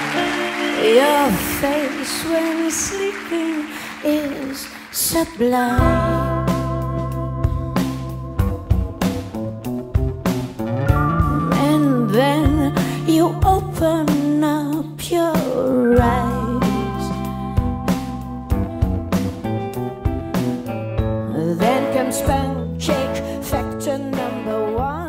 Your face when sleeping is sublime. And then you open up your eyes. Then comes pancake factor number one.